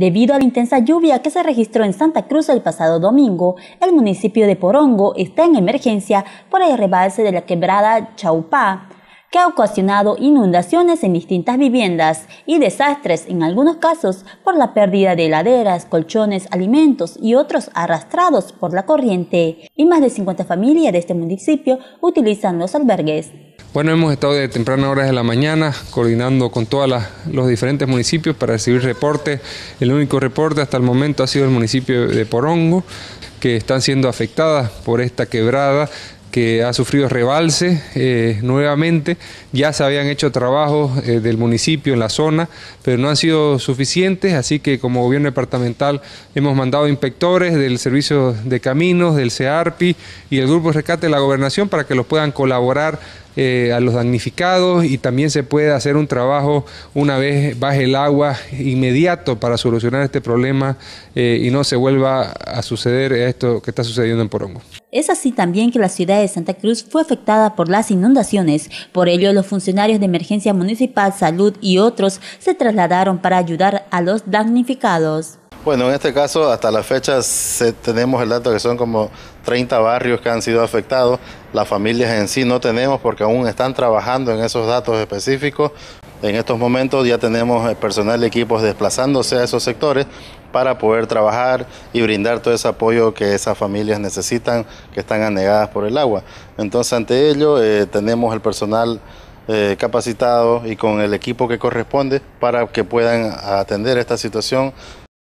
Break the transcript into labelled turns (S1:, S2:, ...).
S1: Debido a la intensa lluvia que se registró en Santa Cruz el pasado domingo, el municipio de Porongo está en emergencia por el rebalse de la quebrada Chaupá, que ha ocasionado inundaciones en distintas viviendas y desastres en algunos casos por la pérdida de heladeras, colchones, alimentos y otros arrastrados por la corriente. Y más de 50 familias de este municipio utilizan los albergues.
S2: Bueno, hemos estado de tempranas horas de la mañana coordinando con todos los diferentes municipios para recibir reportes. El único reporte hasta el momento ha sido el municipio de Porongo, que están siendo afectadas por esta quebrada que ha sufrido rebalse eh, nuevamente. Ya se habían hecho trabajos eh, del municipio en la zona, pero no han sido suficientes, así que como gobierno departamental hemos mandado inspectores del Servicio de Caminos, del CEARPI y el Grupo de Rescate de la Gobernación para que los puedan colaborar eh, a los damnificados y también se puede hacer un trabajo una vez baje el agua inmediato para solucionar este problema y no se vuelva a suceder esto que está sucediendo en Porongo.
S1: Es así también que la ciudad de Santa Cruz fue afectada por las inundaciones. Por ello, los funcionarios de emergencia municipal, salud y otros se trasladaron para ayudar a los damnificados.
S3: Bueno, en este caso, hasta la fecha tenemos el dato que son como 30 barrios que han sido afectados. Las familias en sí no tenemos porque aún están trabajando en esos datos específicos. En estos momentos ya tenemos personal y equipos desplazándose a esos sectores para poder trabajar y brindar todo ese apoyo que esas familias necesitan, que están anegadas por el agua. Entonces, ante ello, eh, tenemos el personal eh, capacitado y con el equipo que corresponde para que puedan atender esta situación